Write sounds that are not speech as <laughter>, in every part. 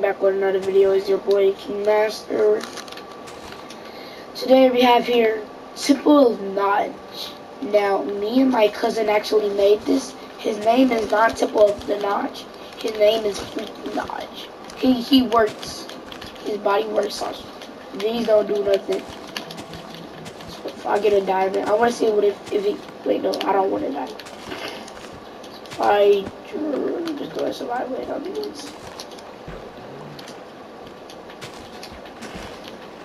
back with another video. It's your boy King Master. Today we have here Temple of Notch. Now, me and my cousin actually made this. His name is not Temple of the Notch. His name is Freaky Notch. He he works. His body works on. These don't do nothing. So if I get a diamond, I want to see what if if he. Wait, no, I don't want a diamond. I just go survive. Wait, I'll do this.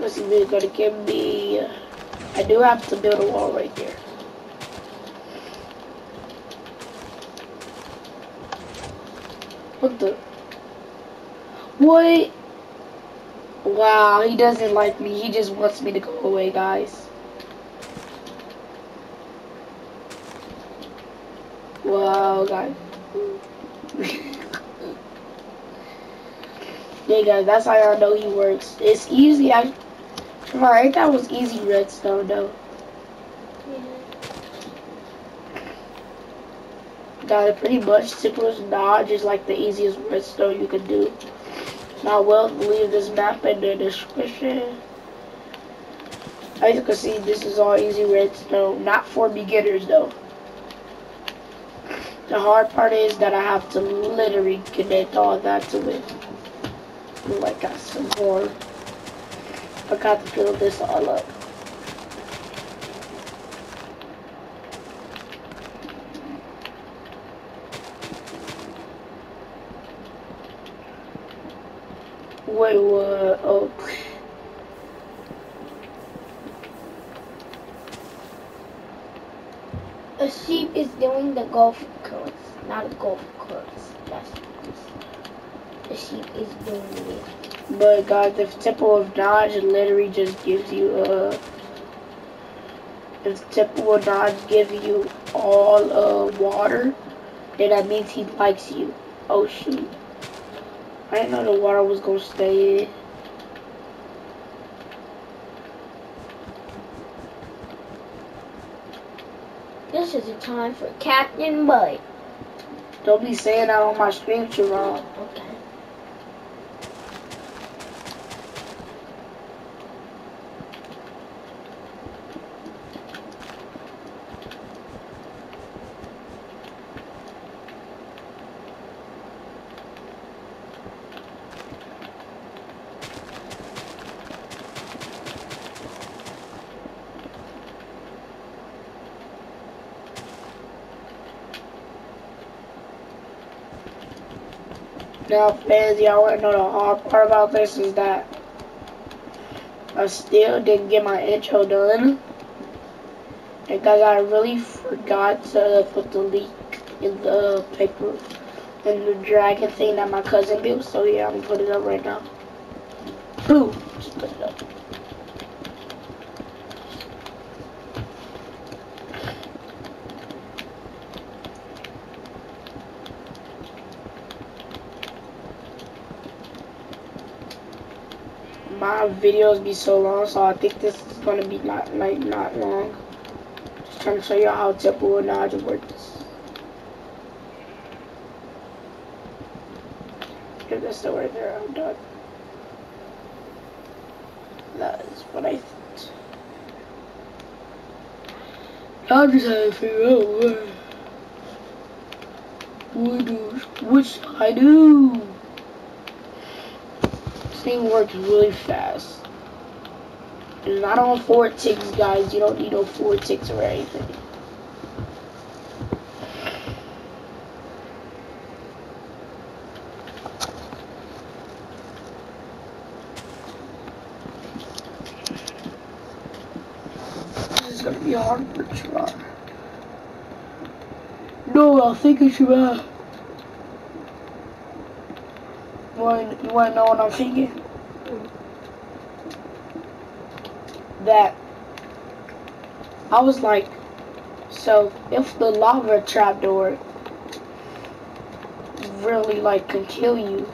It's gonna give me. Uh, I do have to build a wall right there. What the? What? Wow, he doesn't like me. He just wants me to go away, guys. Wow, guys. <laughs> yeah, guys, that's how I know he works. It's easy. I, I that was easy redstone, though. Guys, pretty much Tippler's Dodge is like the easiest redstone you can do. Now, well, leave this map in the description. As you can see, this is all easy redstone. Not for beginners, though. The hard part is that I have to literally connect all that to it. Like, got some more. I got to fill this all up. Wait, what? Oh. A sheep is doing the golf course, not a golf course. That's is. But guys, the Temple of Dodge literally just gives you a. if Temple of Dodge gives you all uh water, then that means he likes you. Oh shoot. I didn't know the water was gonna stay in. This is a time for Captain Bite. Don't be saying that on my stream, Sharon. Okay. Now, fans, y'all want to know the hard part about this is that I still didn't get my intro done. Because I really forgot to put the leak in the paper and the dragon thing that my cousin built. So yeah, I'm gonna put it up right now. Boom! My videos be so long, so I think this is gonna be not like not long. Just trying to show you how Temple and Nodge works. Give this the right there, I'm done. That is what I thought. I'm just had to figure out what, what do, which I do thing works really fast. It's not on four ticks, guys. You don't need no four ticks or anything. This is gonna be hard to try. No, I think it's. You want, you want to know what I'm thinking? That I was like, so if the lava trapdoor really like can kill you,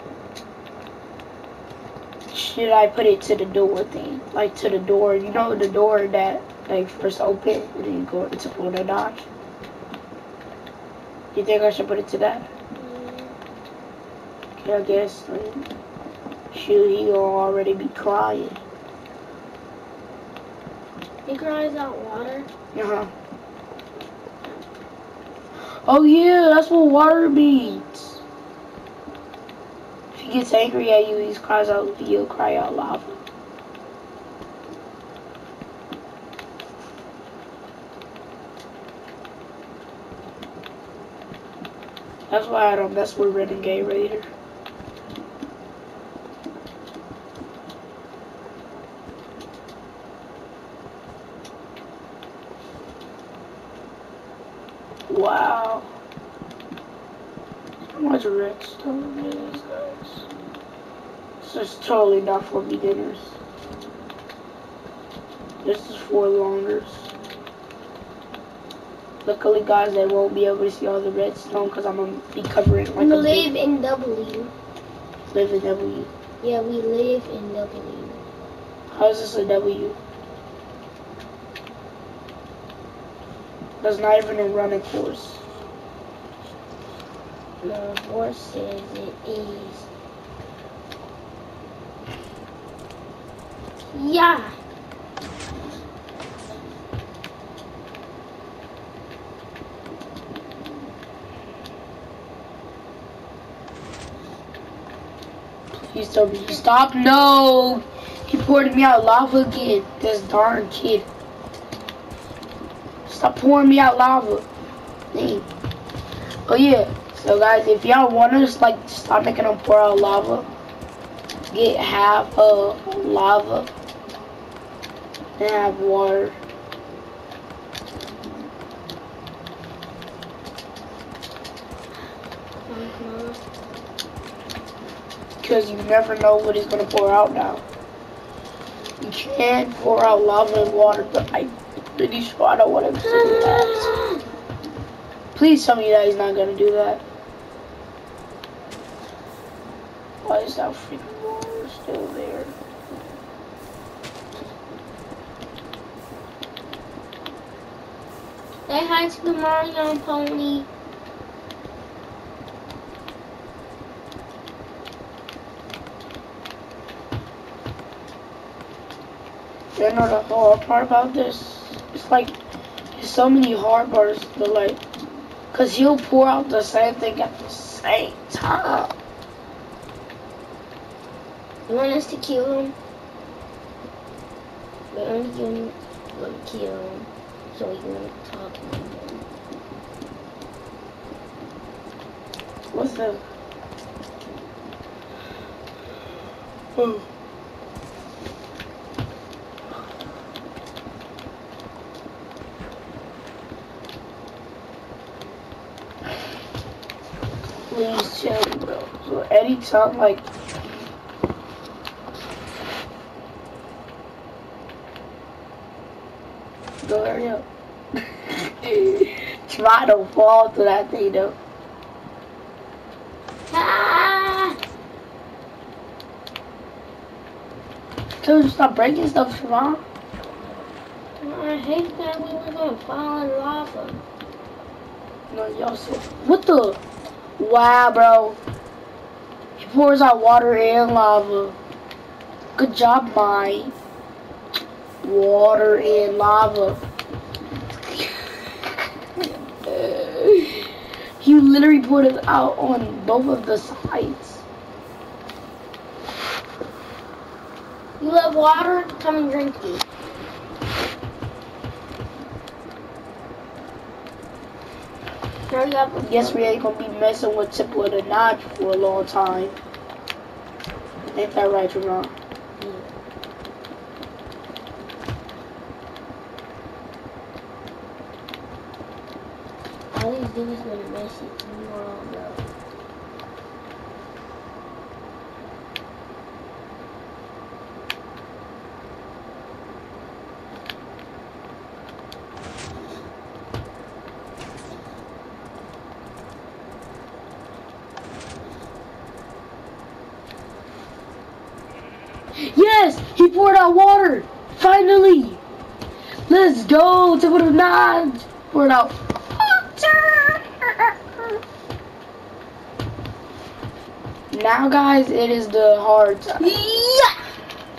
should I put it to the door thing? Like to the door, you know the door that like first open and then you go into the Dodge? You think I should put it to that? I guess. I mean, shoot, he gonna already be crying. He cries out water. Uh huh. Oh yeah, that's what water means. If he gets angry at you, he cries out. He'll cry out lava. That's why I don't mess with Renegade Raider. Wow. How much redstone is guys? This is totally not for beginners. This is for longers. Luckily, guys, they won't be able to see all the redstone because I'm gonna be covering like we a live big, in W. live in W. Yeah, we live in W. How is this a W? That's not even a running course. The says it is. Yeah. Please tell me to stop. No! He poured me out lava again. This darn kid. Stop pouring me out lava. Dang. Oh yeah. So guys, if y'all want us like stop making them pour out lava, get half of lava and have water. Mm-hmm. Because you never know what he's gonna pour out now. You can not pour out lava and water, but I'm pretty sure I don't want him to do that. <gasps> Please tell me that he's not gonna do that. Why is that freaking water still there? Say hi to the Mario pony. You know the hard part about this? It's like, there's so many hard parts to like, cause he'll pour out the same thing at the same time. You want us to kill him? We're only going to kill him so we can talk to him. What's up? Oh. Please chill, bro. So anytime, like, go hurry up. Try to fall to that thing, though. Ah! You stop breaking stuff, Siobhan. I hate that we were to fall in lava. No, y'all so. What the? Wow, bro. He pours out water and lava. Good job, Mike. Water and lava. He literally put it out on both of the sides. You love water? Come and drink it. Hurry up. and Guess drink. we ain't gonna be messing with Tipple the Notch for a long time. Ain't that right, Javon? These gonna. Yes! He poured out water! Finally! Let's go! Tipple the Notch! Pour it out. Now, guys, it is the hard time. Yeah.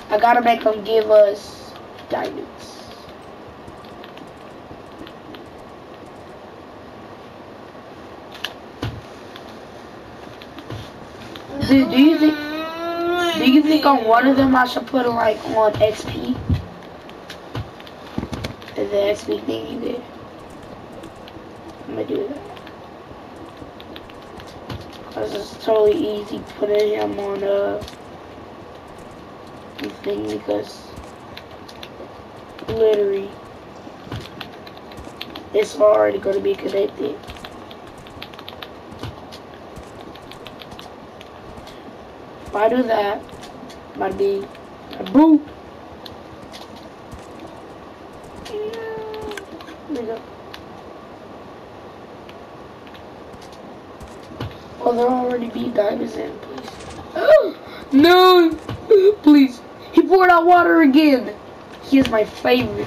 I gotta make them give us diamonds. Do, do you think do you think on one of them I should put like on XP? The XP thing you did. I'm gonna do that. Cause it's totally easy putting him on uh thing because literally it's already gonna be connected. If I do that, might be a boom. There we go. Oh, there already be diamonds in, please. <gasps> no! <gasps> Please. He poured out water again. He is my favorite.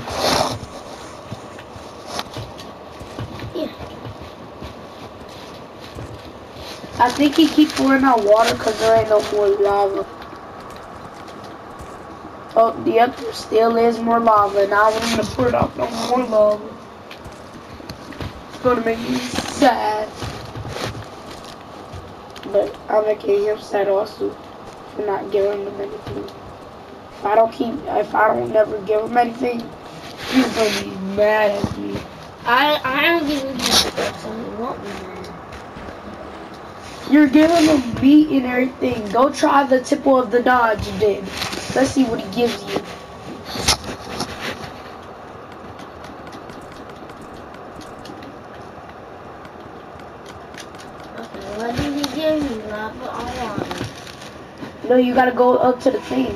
Yeah. I think he keep pouring out water because there ain't no more lava. Oh, yep, there still is more lava, and I want him to pour out no more lava. It's gonna make me sad. But I'm making him sad also for not giving him anything. If I don't keep, if I don't never give him anything, he's gonna be mad at me. I I don't give you something you want me man. You're giving him beat and everything. Go try the tipple of the dodge you did. Let's see what he gives you. Okay, what did he give me? Lava or water? No, you gotta go up to the thing.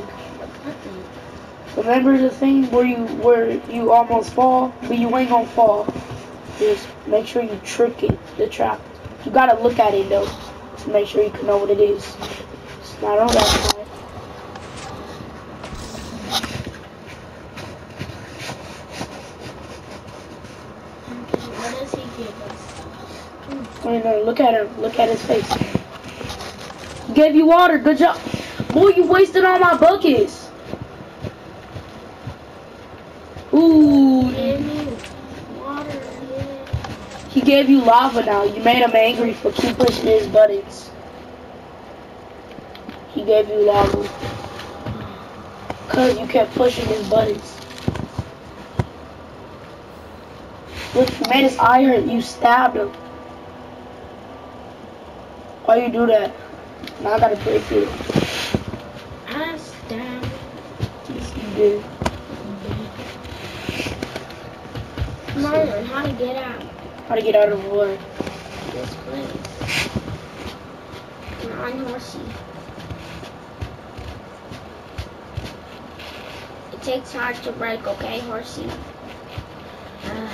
Remember the thing where you where you almost fall, but you ain't gonna fall. Just make sure you trick it, the trap. You gotta look at it though, to make sure you can know what it is. It's not on that side. What does he give us? Wait, no, look at him. Look at his face. He gave you water. Good job. Boy, you wasted all my buckets. Ooh. He gave you lava now. You made him angry for keep pushing his buttons. He gave you lava. Cause you kept pushing his buttons. Look, you made his eye hurt. You stabbed him. Why you do that? Now I gotta break it. I stand. Yes, you did. Learn how to get out How to get out of what? of this place. And on horsey. It takes hard to break, okay, horsey? Uh,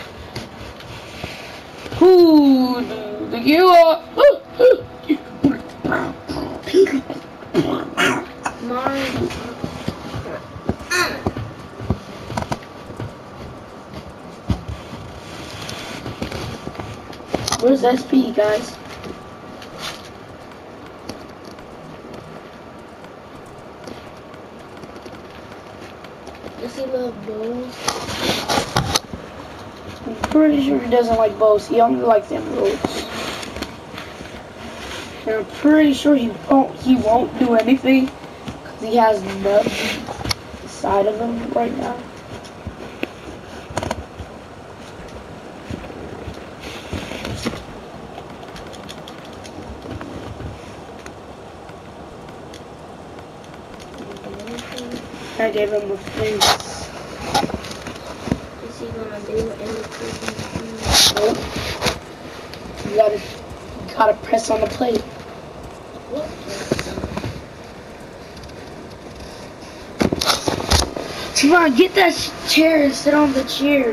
Who the you are? Where's SP, guys? You see little balls? I'm pretty sure he doesn't like bows. He only likes emeralds. And I'm pretty sure he won't. He won't do anything he has nothing side of him right now. I gave him a face. What's he gonna do in the prison? Nope. You gotta, you gotta press on the plate. Tavon, get that chair and sit on the chair.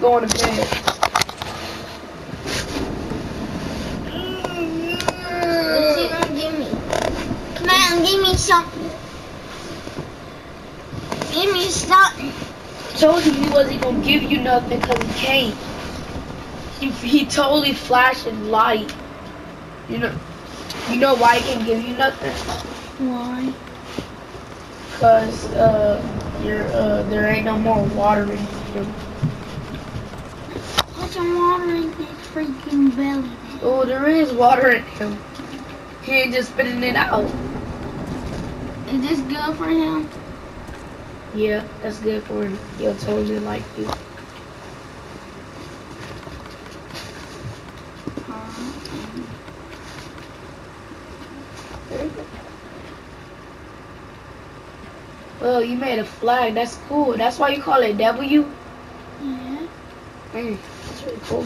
Going to bed. What's he gonna give me? Come on, give me something. Give me something. Told you he wasn't gonna give you nothing because he can't. He, he totally flashing light. You know, you know why he can't give you nothing? Why? Cause uh, you're uh, there ain't no more water in you. Put some water in his freaking belly. Oh, there is water in him. He ain't just spitting it out. Is this good for him? Yeah, that's good for him. He'll totally like you. Well, you made a flag. That's cool. That's why you call it W. Yeah. Mm, that's really cool.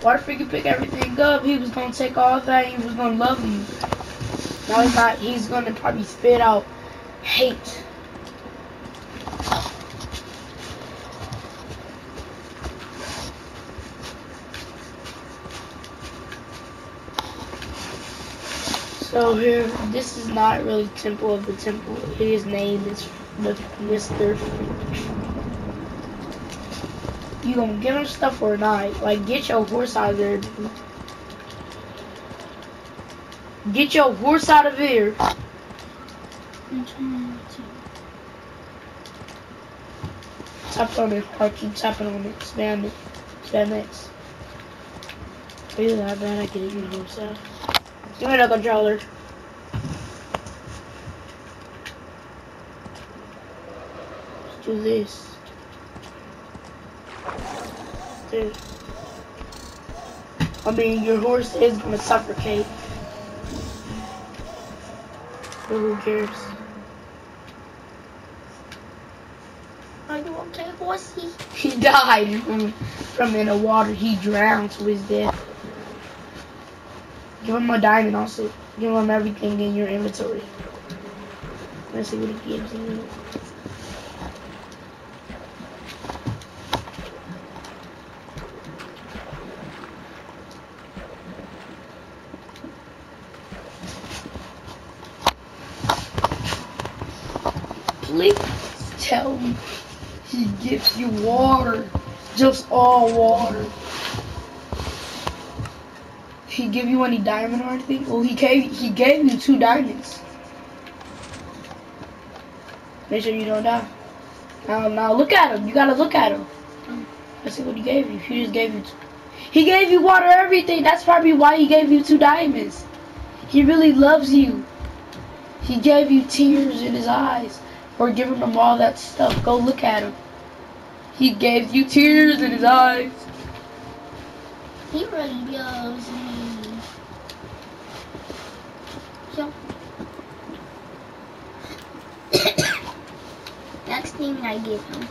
What if he could pick everything up? He was gonna take all that. He was gonna love you. Now he's not. He's gonna probably spit out hate. So here, this is not really Temple of the Temple. His name is Mister. You gonna get him stuff or not? Like, get your horse out of there. Get your horse out of here. Tap on it. Or keep tapping on it. Spam it. Spam X. Really that bad? I can even horse out. Give me the controller. Let's do this. Dude. I mean, your horse is gonna suffocate. But who cares? Are you okay, horsey? He died from, from in the water. He drowned to his death. Give him a diamond also. Give him everything in your inventory. Let's see what he gives you. Please tell me he gives you water. Just all water. He give you any diamond or anything? Well, he gave he gave you two diamonds. Make sure you don't die. Now, now look at him. You gotta look at him. Let's see what he gave you. He just gave you. Two. He gave you water, everything. That's probably why he gave you two diamonds. He really loves you. He gave you tears in his eyes for giving him all that stuff. Go look at him. He gave you tears in his eyes. He really loves me. So. <coughs> Next thing I give him.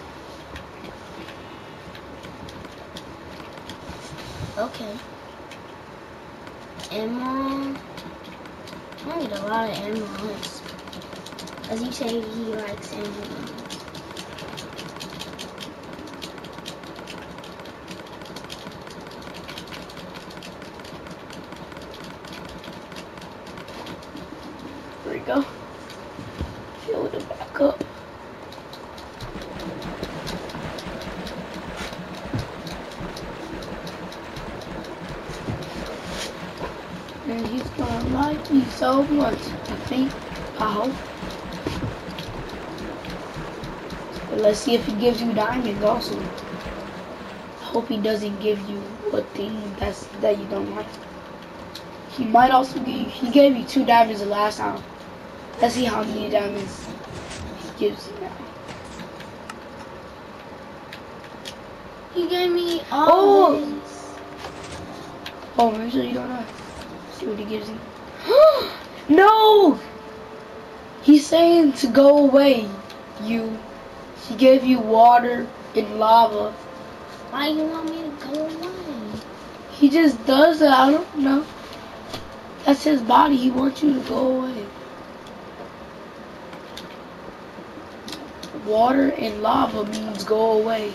Okay. Emerald. I need a lot of emeralds. As you say, he likes emeralds. There you go. Fill it back up. And he's gonna like me so much. I think. I hope. But let's see if he gives you diamonds also. I hope he doesn't give you a thing that's that you don't like. He might also give you, he gave you two diamonds the last time. Let's see how many diamonds he gives you now. He gave me all Oh! these. Oh, make sure you don't know. See what he gives you. <gasps> no! He's saying to go away. You. He gave you water and lava. Why do you want me to go away? He just does it. I don't know. That's his body. He wants you to go away. Water and lava means go away.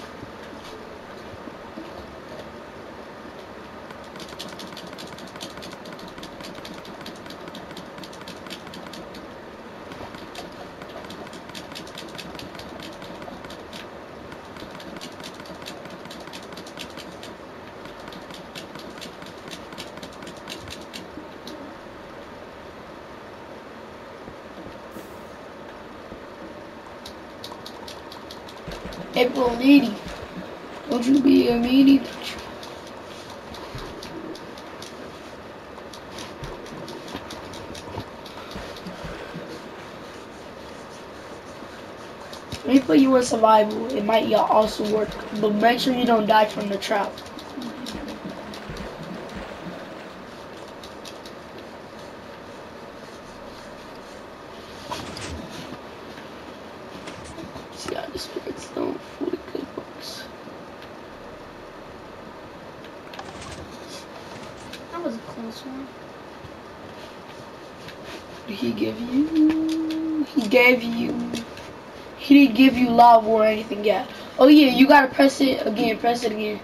April needy. Don't you be a meanie. Let me put you in survival. It might also work, but make sure you don't die from the trap. See how this works though for the good books. That was a close one. Did he give you? He gave you. He didn't give you lava or anything yet. Oh yeah, you gotta press it again. Press it again.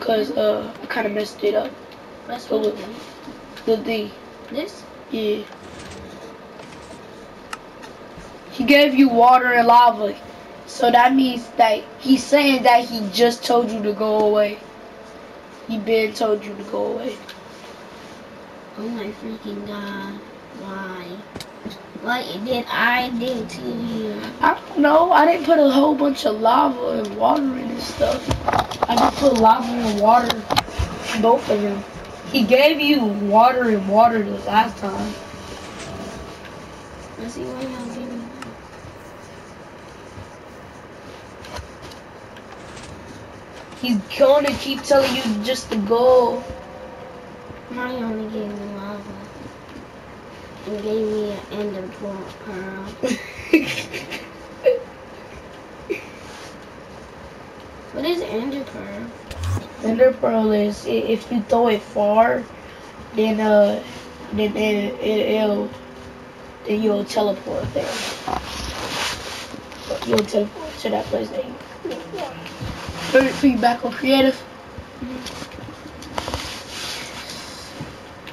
Cause uh, I kind of messed it up. That's Oh, what. The thing. This? Yeah. He gave you water and lava. So that means that he's saying that he just told you to go away. He been told you to go away. Oh my freaking god. Why? What did I do to you? I don't know. I didn't put a whole bunch of lava and water in and stuff. I just put lava and water in both of them. He gave you water and water the last time. Let's see what y'all giving. He's gonna keep telling you just to go. He only gave me lava. And gave me an ender pearl. pearl. <laughs> What is ender pearl? Ender pearl is if you throw it far, then uh, then it, it, it'll then you'll teleport there. You'll teleport to that place that you. Alright, feedback on creative.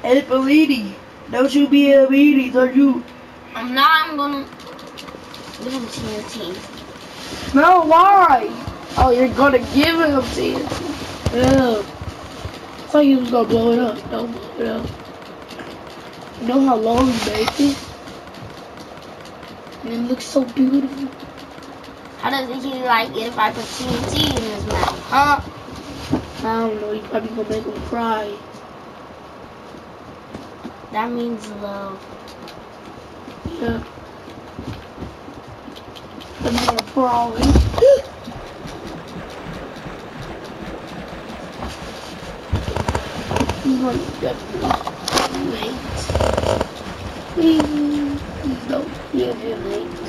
Hey, Bellini, don't you be a meanie, don't you? I'm not. I'm gonna give him TNT. No, why? Oh, you're gonna give him TNT. Yeah. I thought he was gonna blow it up. Don't blow it up. You know how long you made it? And it looks so beautiful. How does he like it if I put TNT in his mouth? Huh? I don't know, you probably gonna make him cry. That means love. Yeah. I'm gonna pour all in. Definitely. Please, please don't give him hate.